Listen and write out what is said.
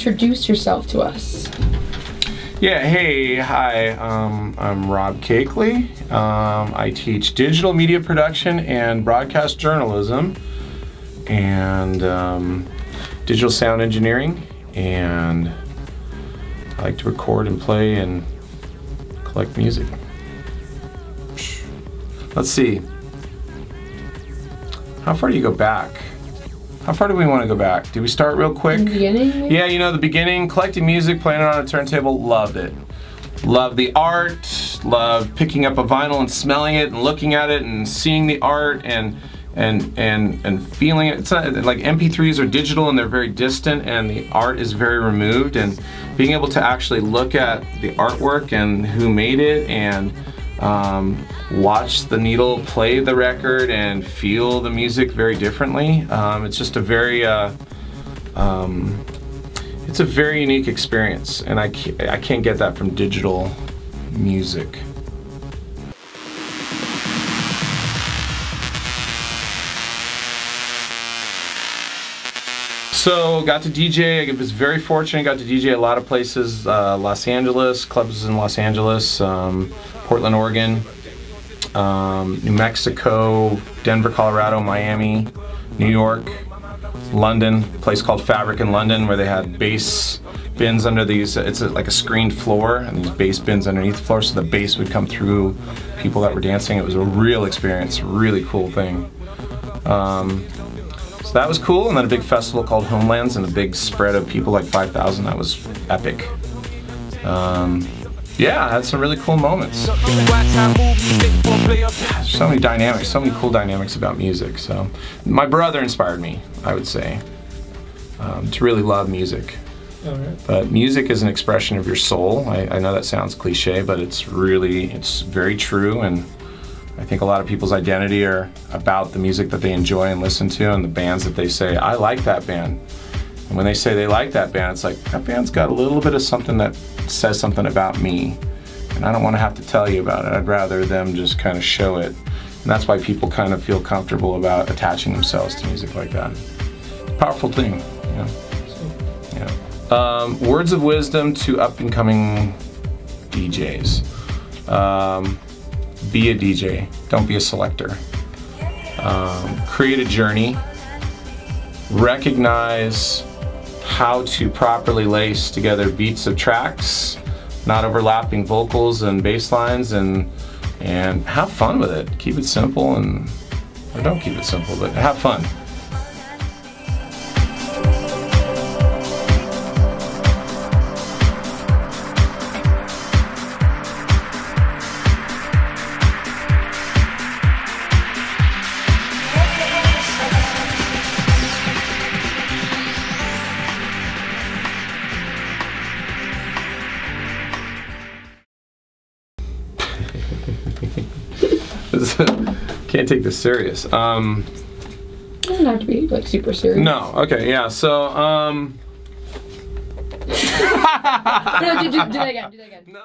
Introduce yourself to us? Yeah, hey, hi, um, I'm Rob Kaechele. Um, I teach digital media production and broadcast journalism and um, digital sound engineering. And I like to record and play and collect music. Let's see. How far do you go back? How far do we want to go back? Do we start real quick? The beginning? Yeah, you know, the beginning, collecting music, playing it on a turntable, loved it. Loved the art, loved picking up a vinyl and smelling it and looking at it and seeing the art and and and and feeling it. It's not, like MP3s are digital and they're very distant and the art is very removed and being able to actually look at the artwork and who made it and um, watch the needle play the record and feel the music very differently. Um, it's just a very uh, um, it's a very unique experience, and I can't, I can't get that from digital music. So got to DJ. I was very fortunate. Got to DJ a lot of places. Uh, Los Angeles clubs in Los Angeles, um, Portland, Oregon, um, New Mexico, Denver, Colorado, Miami, New York, London. Place called Fabric in London where they had bass bins under these. It's a, like a screened floor and these bass bins underneath the floor, so the bass would come through people that were dancing. It was a real experience. Really cool thing. Um, so that was cool, and then a big festival called Homelands, and a big spread of people, like 5,000. That was epic. Um, yeah, I had some really cool moments. So many dynamics, so many cool dynamics about music. So my brother inspired me, I would say, um, to really love music. But music is an expression of your soul. I, I know that sounds cliche, but it's really, it's very true, and I think a lot of people's identity are about the music that they enjoy and listen to and the bands that they say, I like that band. And when they say they like that band, it's like, that band's got a little bit of something that says something about me. And I don't want to have to tell you about it. I'd rather them just kind of show it. And that's why people kind of feel comfortable about attaching themselves to music like that. Powerful thing, know. Yeah. Um, words of wisdom to up and coming DJs. Um, be a DJ, don't be a selector. Um, create a journey, recognize how to properly lace together beats of tracks, not overlapping vocals and bass lines, and, and have fun with it. Keep it simple and, or don't keep it simple, but have fun. Can't take this serious. Um, doesn't have to be like super serious. no, okay, yeah, so, um, No, do, do, do that again. Do that again. no.